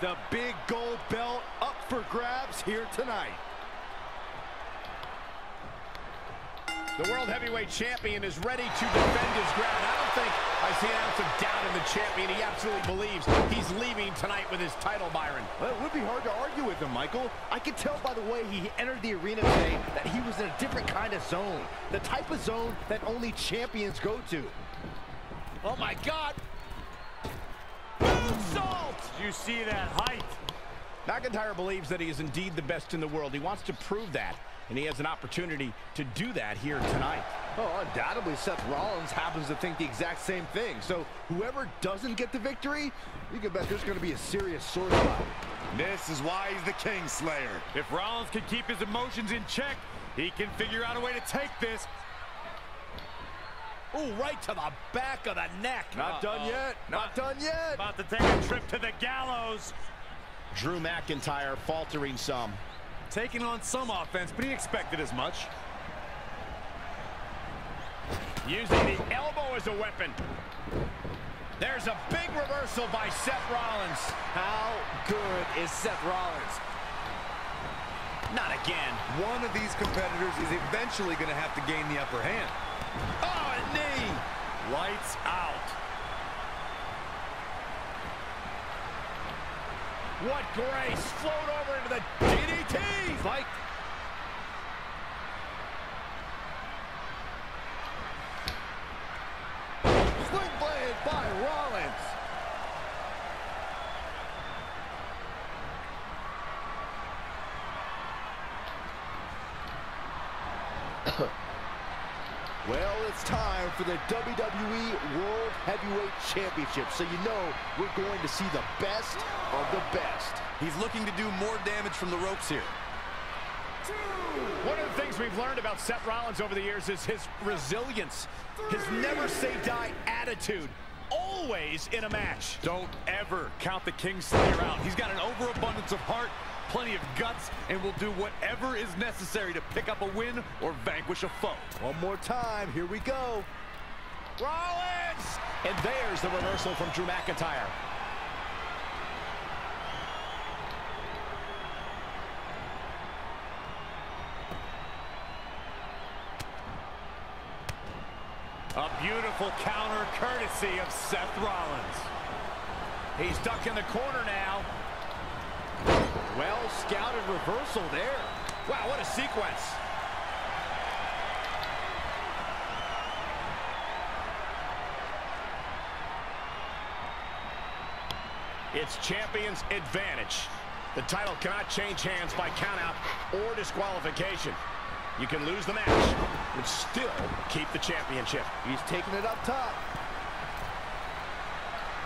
The big gold belt up for grabs here tonight. The World Heavyweight Champion is ready to defend his ground. I don't think I see an ounce of doubt in the champion. He absolutely believes he's leaving tonight with his title, Byron. Well, it would be hard to argue with him, Michael. I could tell by the way he entered the arena today that he was in a different kind of zone. The type of zone that only champions go to. Oh, my God. Salt! You see that height? McIntyre believes that he is indeed the best in the world. He wants to prove that, and he has an opportunity to do that here tonight. Oh, undoubtedly Seth Rollins happens to think the exact same thing. So whoever doesn't get the victory, you can bet there's going to be a serious sore spot. This is why he's the Kingslayer. If Rollins can keep his emotions in check, he can figure out a way to take this. Ooh, right to the back of the neck. Not uh -oh. done yet. Not done yet. About to take a trip to the gallows. Drew McIntyre faltering some. Taking on some offense, but he expected as much. Using the elbow as a weapon. There's a big reversal by Seth Rollins. How good is Seth Rollins? Not again. One of these competitors is eventually going to have to gain the upper hand. Oh, a knee. Lights out. What grace. Float over into the DDT. Fight. Sling blade by Rollins. well, it's time for the WWE World Heavyweight Championship, so you know we're going to see the best of the best. He's looking to do more damage from the ropes here. One of the things we've learned about Seth Rollins over the years is his resilience, his never-say-die attitude, always in a match. Don't ever count the Kingslayer out. He's got an overabundance of heart, plenty of guts, and will do whatever is necessary to pick up a win or vanquish a foe. One more time, here we go. Rollins! And there's the reversal from Drew McIntyre. A beautiful counter courtesy of Seth Rollins. He's ducked in the corner now. Well scouted reversal there. Wow, what a sequence. It's champion's advantage. The title cannot change hands by countout or disqualification. You can lose the match, but still keep the championship. He's taking it up top.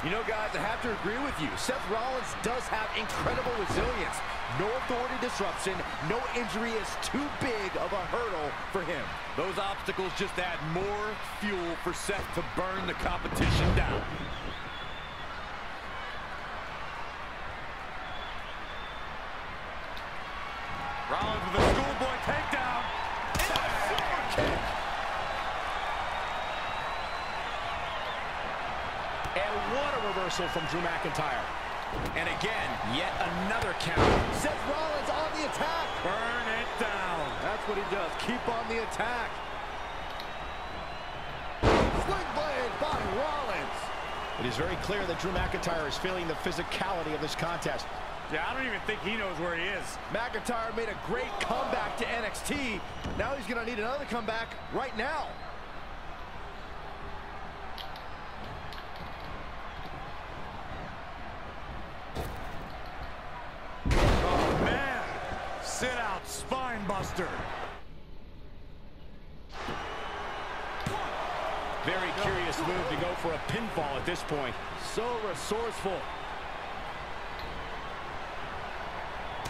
You know, guys, I have to agree with you. Seth Rollins does have incredible resilience. No authority disruption, no injury is too big of a hurdle for him. Those obstacles just add more fuel for Seth to burn the competition down. Rollins with a schoolboy takedown. And what a reversal from Drew McIntyre. And again, yet another count. Seth Rollins on the attack. Burn it down. That's what he does. Keep on the attack. Sling blade by Rollins. It is very clear that Drew McIntyre is feeling the physicality of this contest. Yeah, I don't even think he knows where he is. McIntyre made a great comeback to NXT. Now he's going to need another comeback right now. Oh, man. Sit out, spine buster. Very curious move to go for a pinfall at this point. So resourceful.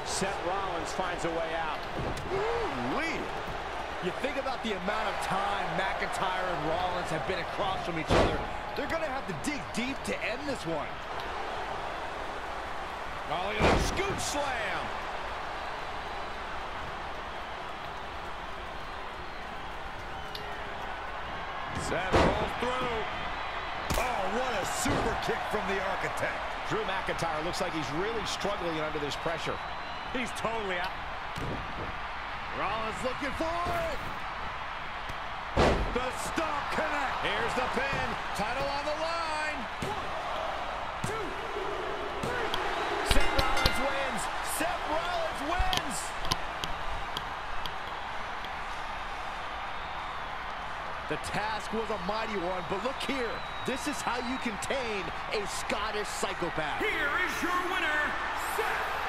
Seth Rollins finds a way out. Ooh-wee. You think about the amount of time McIntyre and Rollins have been across from each other. They're going to have to dig deep to end this one. Oh, look at scoop slam. Seth rolls through. Oh, what a super kick from the Architect. Drew McIntyre looks like he's really struggling under this pressure. He's totally out. Rollins looking for it. The stomp connect. Here's the pin. Title on the line. One, two, three. Seth Rollins wins. Seth Rollins wins. The task was a mighty one, but look here. This is how you contain a Scottish psychopath. Here is your winner, Seth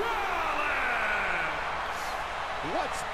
Rollins! What's